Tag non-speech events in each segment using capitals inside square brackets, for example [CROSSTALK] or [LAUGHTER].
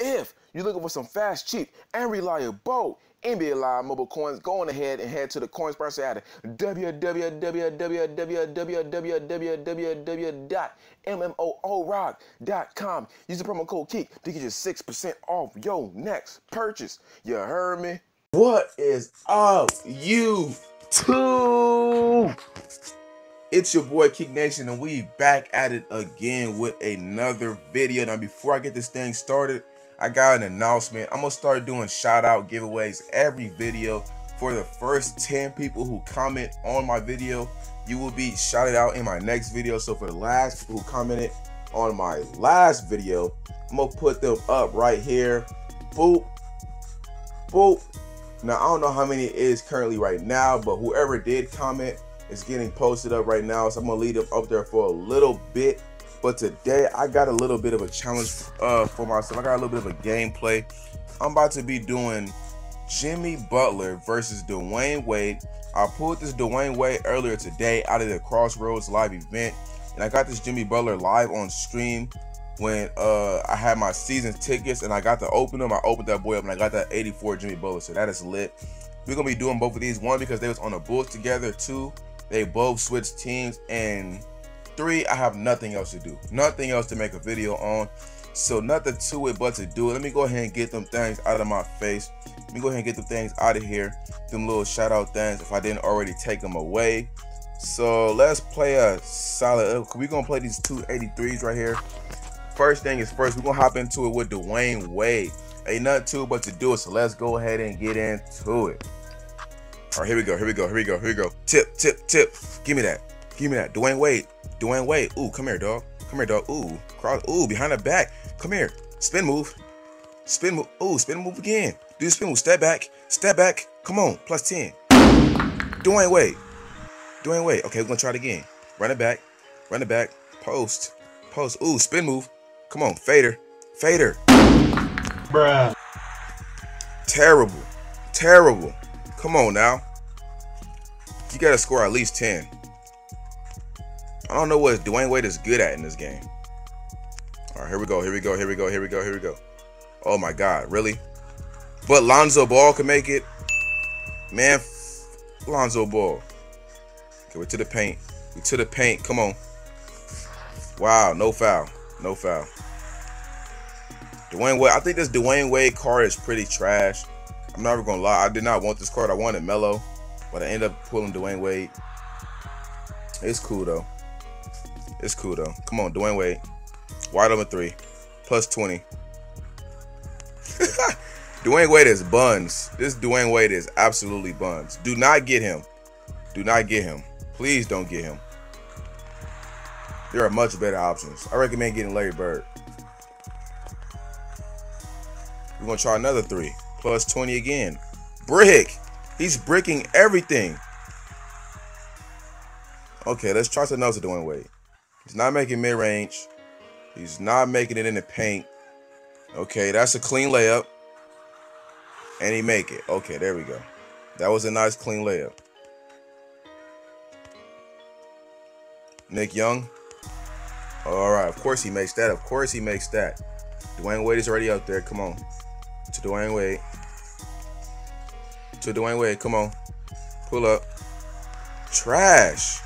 If you're looking for some fast, cheap, and reliable NBA Live mobile coins, go on ahead and head to the coin sponsor at www.mmorog.com. Use the promo code KEEK to get you 6% off your next purchase. You heard me? What is up, you two? It's your boy Keek Nation, and we back at it again with another video. Now, before I get this thing started, I got an announcement. I'm gonna start doing shout out giveaways every video. For the first 10 people who comment on my video, you will be shouted out in my next video. So for the last people who commented on my last video, I'm gonna put them up right here. Boop, boop. Now I don't know how many is currently right now, but whoever did comment is getting posted up right now. So I'm gonna leave them up there for a little bit. But today I got a little bit of a challenge uh, for myself. I got a little bit of a gameplay. I'm about to be doing Jimmy Butler versus Dwyane Wade. I pulled this Dwyane Wade earlier today out of the Crossroads live event. And I got this Jimmy Butler live on stream when uh, I had my season tickets and I got to open them. I opened that boy up and I got that 84 Jimmy Butler. So that is lit. We're gonna be doing both of these. One because they was on the Bulls together. Two, they both switched teams. And three, I have nothing else to do. Nothing else to make a video on. So nothing to it but to do it. Let me go ahead and get them things out of my face. Let me go ahead and get them things out of here. Them little shout out things if I didn't already take them away. So let's play a solid. Uh, we're gonna play these 283s right here. First thing is first, we're gonna hop into it with Dwyane Wade. Ain't nothing to it but to do it. So let's go ahead and get into it. All right, here we go. Here we go. Here we go. Here we go. Tip, tip, tip. Give me that. Give me that. Dwyane Wade. Dwyane Wade. Ooh, come here, dog. Come here, dog. Ooh, cross. Ooh, behind the back. Come here. Spin move. Spin move. Ooh, spin move again. Do the spin move. Step back. Step back. Come on. Plus 10. Dwyane Wade. Dwyane Wade. Okay, we're going to try it again. Run it back. Run it back. Post. Post. Ooh, spin move. Come on. Fader. Fader. Bruh. Terrible. Terrible. Come on now. You got to score at least 10. I don't know what Dwyane Wade is good at in this game. All right, here we go. Here we go. Here we go. Here we go. Here we go. Oh my God, really? But Lonzo Ball can make it. Man, Lonzo Ball. Okay, we're to the paint. We're to the paint. Come on. Wow, no foul. No foul. Dwyane Wade. I think this Dwyane Wade card is pretty trash. I'm never gonna lie. I did not want this card. I wanted Melo, but I ended up pulling Dwyane Wade. It's cool though. It's cool though. Come on, Dwyane Wade. Wide open three. Plus 20. [LAUGHS] Dwyane Wade is buns. This Dwyane Wade is absolutely buns. Do not get him. Do not get him. Please don't get him. There are much better options. I recommend getting Larry Bird. We're to try another three. Plus 20 again. Brick. He's bricking everything. Okay, let's try something else to Dwyane Wade. He's not making mid-range. He's not making it in the paint. Okay, that's a clean layup. And he make it. Okay, there we go. That was a nice clean layup. Nick Young. All right, of course he makes that. Of course he makes that. Dwyane Wade is already out there. Come on. To Dwyane Wade. To Dwyane Wade. Come on. Pull up. Trash.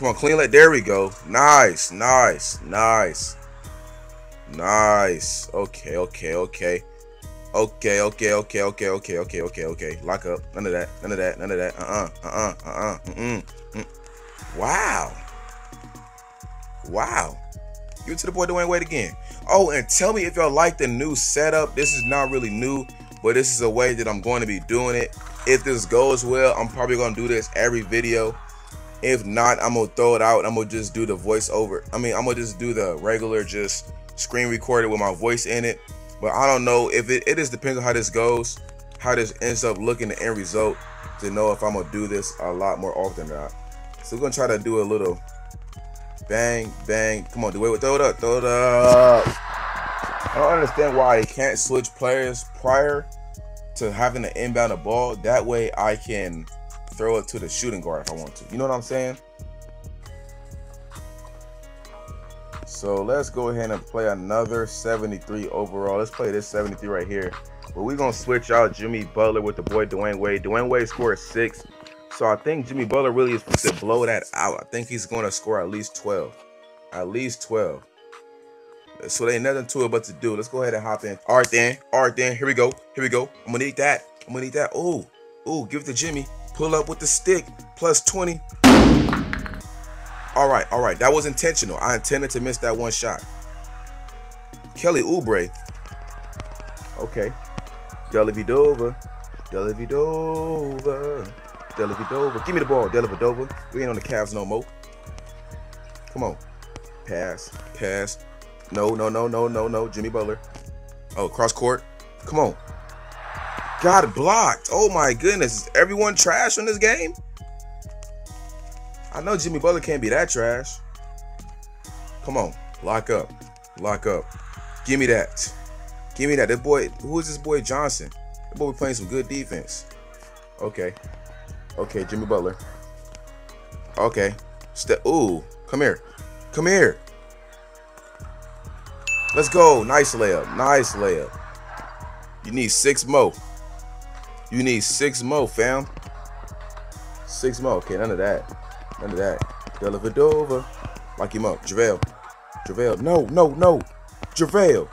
Come on, clean leg. There we go. Nice, nice, nice. Nice. Okay, okay, okay. Okay, okay, okay, okay, okay, okay, okay, okay. Lock up. None of that. None of that. None of that. Uh-uh. Uh-uh. Uh-uh. Mm-mm. Mm. Wow. Wow. Give it to the boy Dwyane Wade again. Oh, and tell me if y'all like the new setup. This is not really new, but this is a way that I'm going to be doing it. If this goes well, I'm probably going to do this every video. If not, I'm gonna throw it out. I'm gonna just do the voiceover. I mean, I'm gonna just do the regular, just screen recorded with my voice in it. But I don't know if it, it just depends on how this goes, how this ends up looking the end result to know if I'm gonna do this a lot more often or not. So we're gonna try to do a little bang, bang. Come on, do it. Throw it up, throw it up. I don't understand why I can't switch players prior to having to inbound the ball. That way I can throw it to the shooting guard if I want to. You know what I'm saying? So let's go ahead and play another 73 overall. Let's play this 73 right here. But we're gonna switch out Jimmy Butler with the boy Dwyane Wade. Dwyane Wade scored six. So I think Jimmy Butler really is to blow that out. I think he's gonna score at least 12. At least 12. So there ain't nothing to it but to do. Let's go ahead and hop in. All right then. All right then. Here we go. Here we go. I'm gonna need that. I'm gonna need that. Oh, oh, give it to Jimmy. Pull up with the stick. Plus 20. All right, all right. That was intentional. I intended to miss that one shot. Kelly Oubre. Okay. Dellavedova. Dellavedova. Dellavedova. Give me the ball, Dellavedova. We ain't on the Cavs no more. Come on. Pass. Pass. No, no, no, no, no, no. Jimmy Butler. Oh, cross court. Come on. Got blocked. Oh my goodness. Is everyone trash on this game? I know Jimmy Butler can't be that trash. Come on. Lock up. Lock up. Give me that. Give me that. That boy, who is this boy Johnson? That boy playing some good defense. Okay. Okay, Jimmy Butler. Okay. Step. Ooh, come here. Come here. Let's go. Nice layup. Nice layup. You need six more. You need six more, fam. Six more. Okay, none of that. None of that. Dellavedova. Lock him up. JaVale. JaVale. No, no, no. JaVale.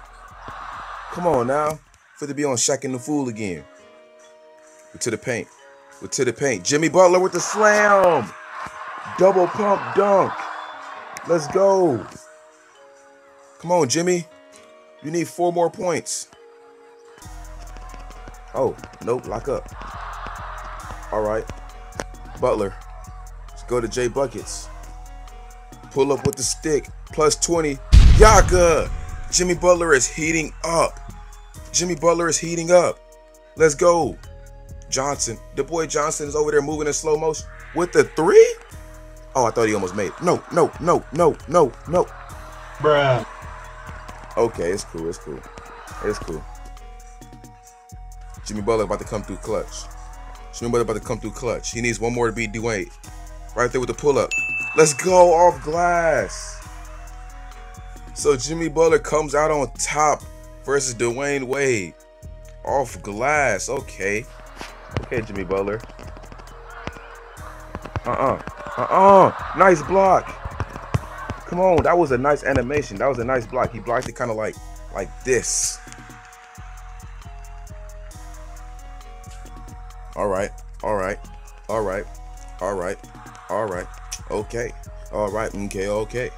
Come on now. For to be on Shaqtin' a Fool again. We're to the paint. We're to the paint. Jimmy Butler with the slam. Double pump dunk. Let's go. Come on, Jimmy. You need four more points. Oh, nope, lock up. All right. Butler. Let's go to Jay Buckets. Pull up with the stick. Plus 20. Yaka. Jimmy Butler is heating up. Jimmy Butler is heating up. Let's go. Johnson. The boy Johnson is over there moving in slow motion with the three. Oh, I thought he almost made it. No, no, no, no, no, no. Bruh. Okay, it's cool. It's cool. It's cool. Jimmy Butler about to come through clutch. Jimmy Butler about to come through clutch. He needs one more to beat Dwyane. Right there with the pull up. Let's go off glass. So Jimmy Butler comes out on top versus Dwyane Wade. Off glass. Okay. Okay, Jimmy Butler. Uh-uh. Uh-uh. Nice block. Come on, that was a nice animation. That was a nice block. He blocked it kind of like like this. All right, all right, all right, all right, all right. Okay, all right, okay, okay.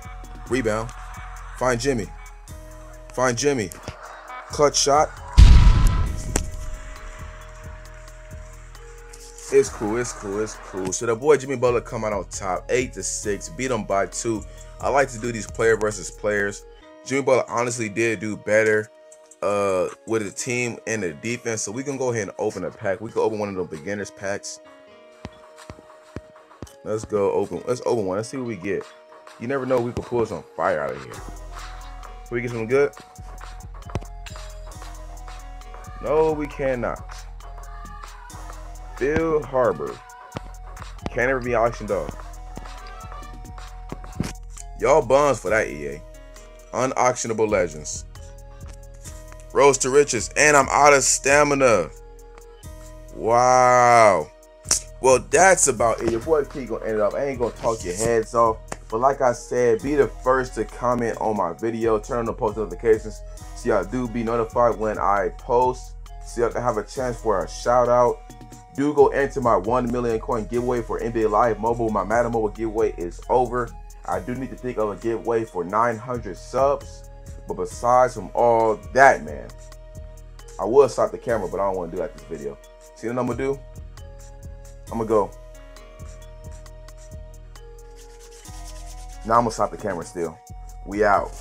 Rebound. Find Jimmy. Find Jimmy. Clutch shot. It's cool, it's cool, it's cool. So the boy Jimmy Butler come out on top, eight to six, beat him by two. I like to do these player versus players. Jimmy Butler honestly did do better uh, with the team and the defense. So we can go ahead and open a pack. We can open one of the beginners packs. Let's go open. Let's open one. Let's see what we get. You never know. We could pull some fire out of here. Can we get some good? No, we cannot. Bill Harbor. Can't ever be auctioned off. Y'all bums for that EA. Unauctionable legends. Rose to riches. And I'm out of stamina. Wow. Well, that's about it. Your boy Key gonna end it up. I ain't gonna talk your heads off. But like I said, be the first to comment on my video. Turn on the post notifications so y'all do be notified when I post. So y'all can have a chance for a shout out. Do go enter my 1 million coin giveaway for NBA Live Mobile. My Madden Mobile giveaway is over. I do need to think of a giveaway for 900 subs. But besides from all that, man, I will stop the camera, but I don't want to do that this video. See what I'm gonna do? I'm gonna go. Now I'm gonna stop the camera still. We out.